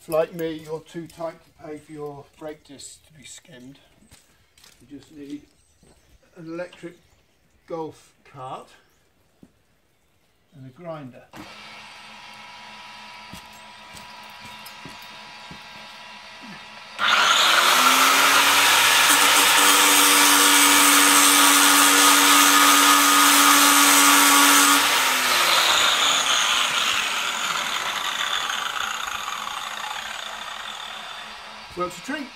If like me you're too tight to pay for your brake discs to be skimmed, you just need an electric golf cart and a grinder. Well, it's a treat.